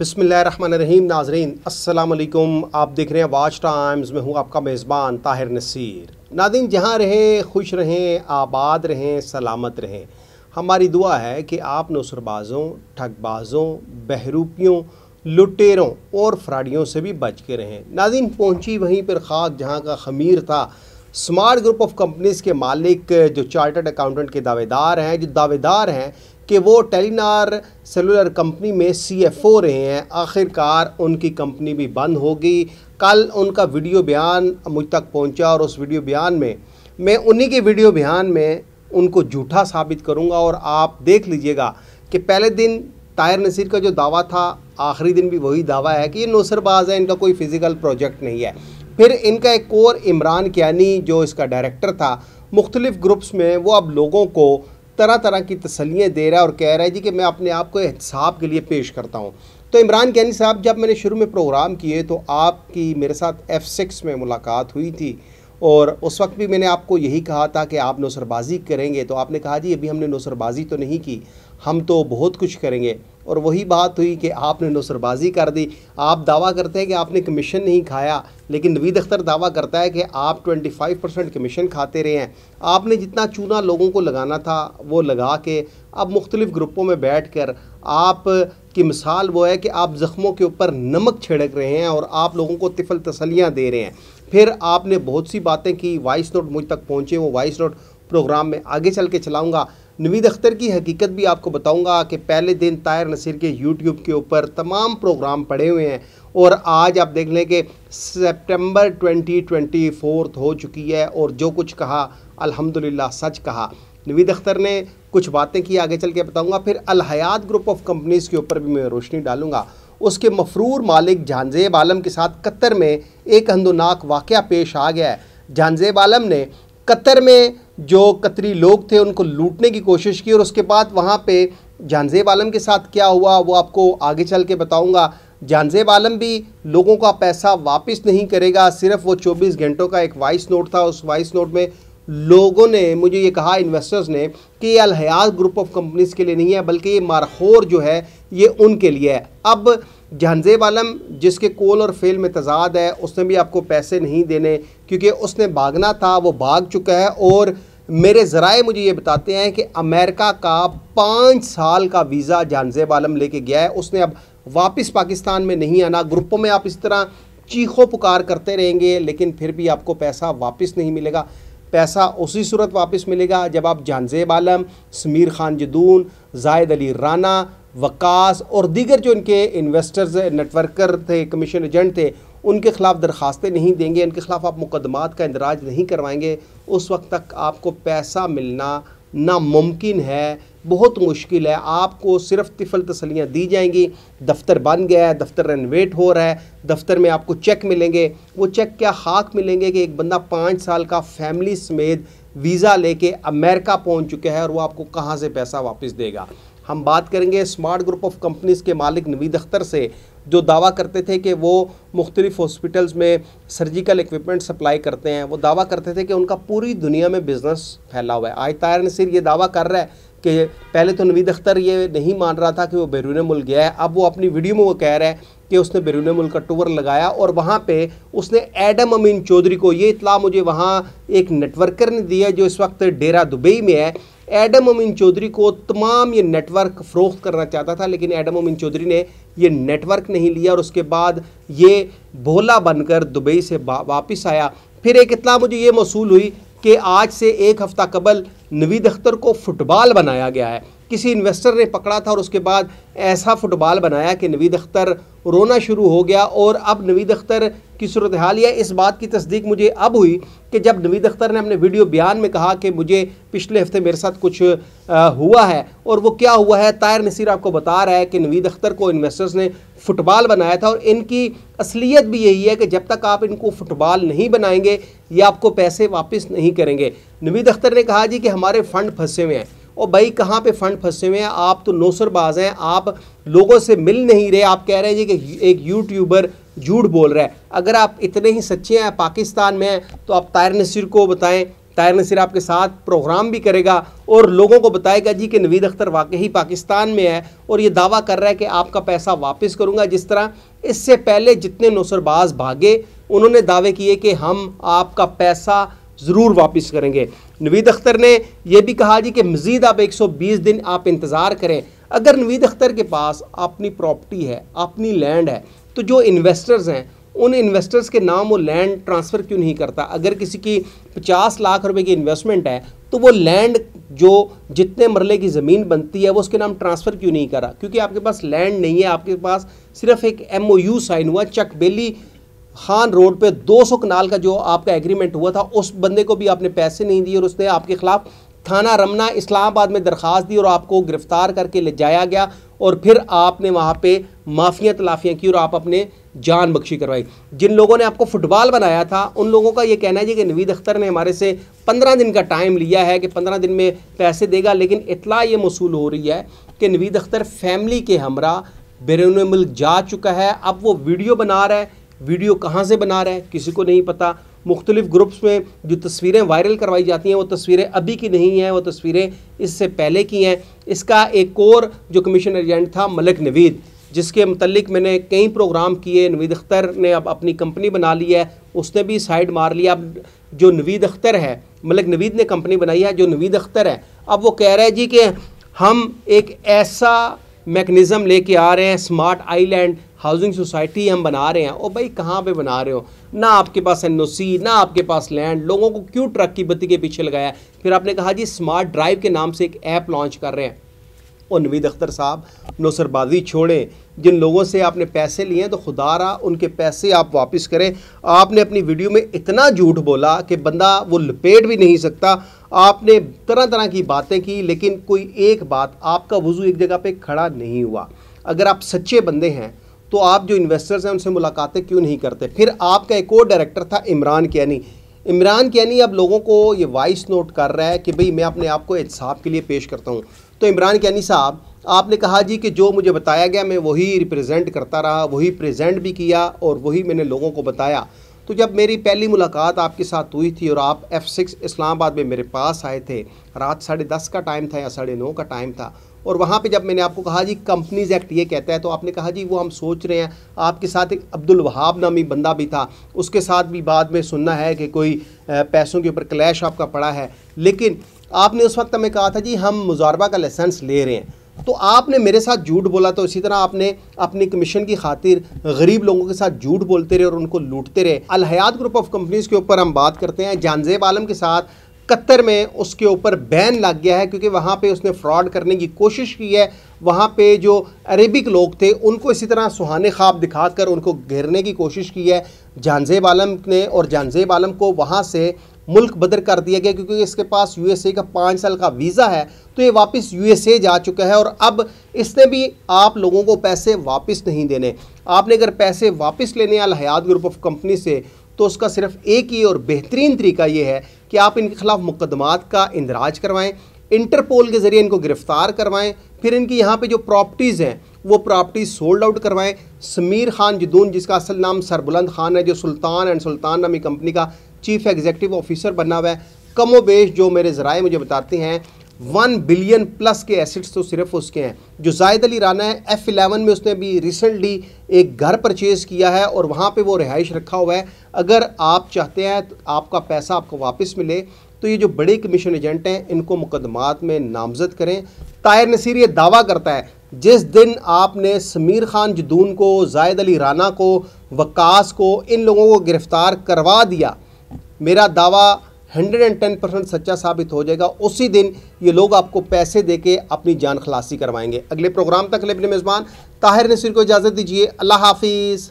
बिसमीम नाजरीन असलकुम आप देख रहे हैं वाच टाइम्स में हूँ आपका मेज़बान ताहिर नसीर। नादिन जहाँ रहें, खुश रहें, आबाद रहें, सलामत रहें। हमारी दुआ है कि आप नसरबाज़ों, ठगबाज़ों, बहरूपियों, लुटेरों और फ्राडियों से भी बच के रहें। नादिन पहुँची वहीं पर ख़ाक, जहाँ का खमीर था। स्मार्ट ग्रुप ऑफ़ कंपनीज़ के मालिक, जो चार्टर्ड अकाउंटेंट के दावेदार हैं, जो दावेदार हैं कि वो टेलीनार सेलुलर कंपनी में सीएफओ रहे हैं। आखिरकार उनकी कंपनी भी बंद होगी। कल उनका वीडियो बयान मुझ तक पहुँचा और उस वीडियो बयान में, मैं उन्हीं के वीडियो बयान में उनको झूठा साबित करूँगा और आप देख लीजिएगा कि पहले दिन तायर नसीर का जो दावा था, आखिरी दिन भी वही दावा है कि ये नौसरबाज है, इनका कोई फ़िज़िकल प्रोजेक्ट नहीं है। फिर इनका एक और इमरान कियानी, जो इसका डायरेक्टर था, मुख्तलिफ़ ग्रुप्स में वो अब लोगों को तरह तरह की तसलियाँ दे रहा है और कह रहा है जी कि मैं अपने आप को एहसाब के लिए पेश करता हूँ। तो इमरान कैनी साहब, जब मैंने शुरू में प्रोग्राम किए तो आपकी मेरे साथ एफ़ सिक्स में मुलाकात हुई थी और उस वक्त भी मैंने आपको यही कहा था कि आप नौसरबाजी करेंगे। तो आपने कहा, जी, अभी हमने नौसरबाजी तो नहीं की, हम तो बहुत कुछ करेंगे। और वही बात हुई कि आपने नौसरबाजी कर दी। आप दावा करते हैं कि आपने कमीशन नहीं खाया। लेकिन नवीद अख्तर दावा करता है कि आप 25 परसेंट कमीशन खाते रहे हैं। आपने जितना चूना लोगों को लगाना था, वो लगा के अब मुख्तलिफ़ ग्रुपों में बैठ कर आप की मिसाल वो है कि आप ज़ख्मों के ऊपर नमक छिड़क रहे हैं और आप लोगों को तिफल तसलियाँ दे रहे हैं। फिर आपने बहुत सी बातें की वॉइस नोट मुझ तक पहुँचे, वो वॉइस नोट प्रोग्राम में आगे चल के चलाऊँगा। नवीद अख्तर की हकीकत भी आपको बताऊँगा कि पहले दिन तायर नसीर के यूट्यूब के ऊपर तमाम प्रोग्राम पड़े हुए हैं और आज आप देख लें कि सितंबर 2024 हो चुकी है और जो कुछ कहा, अल्हम्दुलिल्लाह सच कहा। नवीद अख्तर ने कुछ बातें की, आगे चल के बताऊँगा। फिर अलहयात ग्रुप ऑफ़ कंपनीज़ के ऊपर भी मैं रोशनी डालूँगा। उसके मफरूर मालिक जानजेब आलम के साथ कतर में एक हंदोनाक वाक़ पेश आ गया है। जानजेब आलम ने कतर में जो कतरी लोग थे, उनको लूटने की कोशिश की और उसके बाद वहाँ पे जानजेब आलम के साथ क्या हुआ, वो आपको आगे चल के बताऊँगा। जानजेब आलम भी लोगों का पैसा वापस नहीं करेगा, सिर्फ़ वो 24 घंटों का एक वॉइस नोट था। उस वॉइस नोट में लोगों ने, मुझे ये कहा इन्वेस्टर्स ने, कि ये अलहयात ग्रुप ऑफ़ कंपनीज़ के लिए नहीं है, बल्कि ये मारखोर जो है, ये उनके लिए है। अब जहानजेब आलम, जिसके कोल और फेल में तजाद है, उसने भी आपको पैसे नहीं देने, क्योंकि उसने भागना था, वो भाग चुका है और मेरे ज़राए मुझे ये बताते हैं कि अमेरिका का पाँच साल का वीज़ा जानजेब आलम लेके गया है। उसने अब वापस पाकिस्तान में नहीं आना। ग्रुपों में आप इस तरह चीखों पुकार करते रहेंगे, लेकिन फिर भी आपको पैसा वापस नहीं मिलेगा। पैसा उसी सूरत वापस मिलेगा जब आप जानजेब आलम, समीर खान जदून, जायद अली राना वकास और दीगर जो इनके इन्वेस्टर्स नेटवर्कर थे कमीशन एजेंट थे उनके ख़िलाफ़ दरख्वास्तें नहीं देंगे उनके ख़िलाफ़ आप मुकदमात का इंदराज नहीं करवाएँगे, उस वक्त तक आपको पैसा मिलना नामुमकिन है, बहुत मुश्किल है। आपको सिर्फ़ तिफल तसलियाँ दी जाएँगी, दफ्तर बन गया है, दफ्तर रेनोवेट हो रहा है, दफ्तर में आपको चेक मिलेंगे। वो चेक क्या खाक मिलेंगे कि एक बंदा पाँच साल का फैमिली समेत वीज़ा लेके अमेरिका पहुँच चुका है और वो आपको कहाँ से पैसा वापस देगा? हम बात करेंगे स्मार्ट ग्रुप ऑफ़ कंपनीज़ के मालिक नवीद अख्तर से। जो दावा करते थे कि वो मुख्तलिफ़ हॉस्पिटल्स में सर्जिकल इक्विपमेंट सप्लाई करते हैं, वो दावा करते थे कि उनका पूरी दुनिया में बिज़नेस फैला हुआ है। आज तायर नसीर ये दावा कर रहा है कि पहले तो नवीद अख्तर ये नहीं मान रहा था कि वो बैरून मुल्क गया है, अब वो अपनी वीडियो में वो कह रहा है कि उसने बैरून मुल्क का टूर लगाया और वहाँ पे उसने एडम अमीन चौधरी को ये इतला मुझे वहाँ एक नेटवर्कर ने दिया जो इस वक्त डेरा दुबई में है एडम अमीन चौधरी को तमाम ये नेटवर्क फ़रोख्त करना चाहता था, लेकिन एडम अमीन चौधरी ने ये नेटवर्क नहीं लिया और उसके बाद ये भोला बनकर दुबई से वापस आया। फिर एक इतला मुझे ये मौसू हुई कि आज से एक हफ़्ता कबल नवीद अख्तर को फ़ुटबॉल बनाया गया है। किसी इन्वेस्टर ने पकड़ा था और उसके बाद ऐसा फ़ुटबॉल बनाया कि नवीद अख्तर रोना शुरू हो गया और अब नवीद अख्तर की सूरत हाल या इस बात की तस्दीक मुझे अब हुई कि जब नवीद अख्तर ने अपने वीडियो बयान में कहा कि मुझे पिछले हफ़्ते मेरे साथ कुछ आ, हुआ है और वो क्या हुआ है तायर नसीर आपको बता रहा है कि नवीद अख्तर को इन्वेस्टर्स ने फ़ुटबॉल बनाया था और इनकी असलियत भी यही है कि जब तक आप इनको फ़ुटबॉल नहीं बनाएँगे या आपको पैसे वापस नहीं करेंगे। नवीद अख्तर ने कहा जी कि हमारे फ़ंड फंसे हुए हैं। और भाई, कहाँ पे फ़ंड फंसे हुए हैं? आप तो नौसरबाज हैं। आप लोगों से मिल नहीं रहे। आप कह रहे हैं जी कि एक यूट्यूबर झूठ बोल रहा है। अगर आप इतने ही सच्चे हैं, पाकिस्तान में तो आप तायर नसीर को बताएँ। तायर नसीर आपके साथ प्रोग्राम भी करेगा और लोगों को बताएगा जी कि नवीद अख्तर वाकई पाकिस्तान में है और ये दावा कर रहा है कि आपका पैसा वापस करूँगा। जिस तरह इससे पहले जितने नौसरबाज भागे, उन्होंने दावे किए कि हम आपका पैसा ज़रूर वापस करेंगे। नवीद अख्तर ने यह भी कहा जी कि मज़ीद आप 120 दिन आप इंतज़ार करें। अगर नवीद अख्तर के पास अपनी प्रॉपर्टी है, अपनी लैंड है तो जो इन्वेस्टर्स हैं, उन इन्वेस्टर्स के नाम वो लैंड ट्रांसफ़र क्यों नहीं करता? अगर किसी की पचास लाख रुपए की इन्वेस्टमेंट है तो वो लैंड जो जितने मरले की ज़मीन बनती है, वो उसके नाम ट्रांसफ़र क्यों नहीं करा? क्योंकि आपके पास लैंड नहीं है, आपके पास सिर्फ़ एक एमओयू साइन हुआ, चक बेली खान रोड पे 200 कनाल का जो आपका एग्रीमेंट हुआ था, उस बंदे को भी आपने पैसे नहीं दिए और उसने आपके खिलाफ थाना रमना इस्लामाबाद में दरख्वास्त दी और आपको गिरफ़्तार करके ले जाया गया और फिर आपने वहाँ पे माफिया तलाफियाँ की और आप अपने जान बख्शी करवाई। जिन लोगों ने आपको फुटबॉल बनाया था, उन लोगों का ये कहना है कि नवीद अख्तर ने हमारे से पंद्रह दिन का टाइम लिया है कि पंद्रह दिन में पैसे देगा, लेकिन इतला ये मसूल हो रही है कि नवीद अख्तर फैमिली के हमरा बैरून मुल्क जा चुका है। अब वो वीडियो बना रहा है वीडियो कहाँ से बना रहा है, किसी को नहीं पता। मुख्तलिफ़ ग्रुप्स में जो तस्वीरें वायरल करवाई जाती हैं, वो तस्वीरें अभी की नहीं हैं, वो तस्वीरें इससे पहले की हैं। इसका एक और जो कमीशन एजेंट था, मलिक नवीद, जिसके मतलब मैंने कई प्रोग्राम किए। नवीद अख्तर ने अब अपनी कंपनी बना ली है, उसने भी साइड मार लिया। अब जो नवीद अख्तर है, मलिक नवीद ने कंपनी बनाई है, जो नवीद अख्तर है, अब वो कह रहा है जी कि हम एक ऐसा मैकनिज़म लेके आ रहे हैं, स्मार्ट आईलैंड हाउसिंग सोसाइटी हम बना रहे हैं, ओ भाई कहाँ पे बना रहे हो? ना आपके पास एन ना आपके पास लैंड लोगों को क्यों ट्रक की बत्ती के पीछे लगाया फिर आपने कहा जी स्मार्ट ड्राइव के नाम से एक ऐप लॉन्च कर रहे हैं। और नवीद अख्तर साहब, नौसरबाजी छोड़ें। जिन लोगों से आपने पैसे लिए हैं तो खुदा रहा उनके पैसे आप वापस करें। आपने अपनी वीडियो में इतना झूठ बोला कि बंदा वो लपेट भी नहीं सकता। आपने तरह तरह की बातें की, लेकिन कोई एक बात, आपका वज़ू एक जगह पे खड़ा नहीं हुआ। अगर आप सच्चे बंदे हैं तो आप जो इन्वेस्टर्स हैं, उनसे मुलाकातें क्यों नहीं करते? फिर आपका एक और डायरेक्टर था इमरान कैनी इमरान कैनी अब लोगों को ये वॉइस नोट कर रहा है कि भाई मैं अपने आप को इंसाफ के लिए पेश करता हूँ। तो इमरान कैनी साहब, आपने कहा जी कि जो मुझे बताया गया, मैं वही रिप्रेजेंट करता रहा, वही प्रेजेंट भी किया और वही मैंने लोगों को बताया। तो जब मेरी पहली मुलाकात आपके साथ हुई थी और आप एफ़ सिक्स इस्लामाबाद में मेरे पास आए थे, रात साढ़े दस का टाइम था या साढ़े नौ का टाइम था और वहाँ पे जब मैंने आपको कहा जी कंपनीज़ एक्ट ये कहता है तो आपने कहा जी, वो हम सोच रहे हैं। आपके साथ एक अब्दुल वहाब नामी बंदा भी था। उसके साथ भी बाद में सुनना है कि कोई पैसों के ऊपर क्लैश आपका पड़ा है। लेकिन आपने उस वक्त हमें कहा था जी, हम मुजारबा का लाइसेंस ले रहे हैं। तो आपने मेरे साथ झूठ बोला तो इसी तरह आपने अपनी कमीशन की खातिर गरीब लोगों के साथ झूठ बोलते रहे और उनको लूटते रहे। अलहयात ग्रुप ऑफ़ कंपनीज़ के ऊपर हम बात करते हैं। जानजेब आलम के साथ कतर में उसके ऊपर बैन लग गया है, क्योंकि वहाँ पे उसने फ्रॉड करने की कोशिश की है। वहाँ पे जो अरेबिक लोग थे, उनको इसी तरह सुहाने ख्वाब दिखाकर उनको घेरने की कोशिश की है। जानजेब आलम ने, और जानजेब आलम को वहाँ से मुल्क बदर कर दिया गया, क्योंकि इसके पास यूएसए का पाँच साल का वीज़ा है तो ये वापस यूएसए जा चुका है, और अब इसने भी आप लोगों को पैसे वापस नहीं देने। आपने अगर पैसे वापस लेने वाला हयात ग्रुप ऑफ़ कंपनी से तो उसका सिर्फ़ एक ही और बेहतरीन तरीका ये है कि आप इनके खिलाफ मुकदमात का इंदराज करवाएँ, इंटरपोल के ज़रिए इनको गिरफ़्तार करवाएँ, फिर इनकी यहाँ पे जो प्रॉपर्टीज़ हैं, वो प्रॉपर्टी सोल्ड आउट करवाएँ। समीर खान जदून, जिसका असल नाम सरबुलंद खान है, जो सुल्तान एंड सुल्तान नामी कंपनी का चीफ एग्जीक्यूटिव ऑफिसर बना हुआ है। कमो बेश जो मेरे ज़राए मुझे बताते हैं वन बिलियन प्लस के एसेट्स तो सिर्फ़ उसके हैं। जो जायद अली राना है एफ़ एलेवन में उसने अभी रिसेंटली एक घर परचेज़ किया है और वहाँ पे वो रिहाइश रखा हुआ है। अगर आप चाहते हैं तो आपका पैसा आपको वापस मिले तो ये जो बड़े कमीशन एजेंट हैं, इनको मुकदमात में नामजद करें। तायर नसीर ये दावा करता है, जिस दिन आपने समीर खान जदून को, जायद अली राना को, वकास को, इन लोगों को गिरफ़्तार करवा दिया, मेरा दावा हंड्रेड एंड टेन परसेंट सच्चा साबित हो जाएगा। उसी दिन ये लोग आपको पैसे दे के अपनी जान खलासी करवाएँगे। अगले प्रोग्राम तक अपने मेज़बान, ताहिर नसीर को इजाज़त दीजिए। अल्लाह हाफिज़।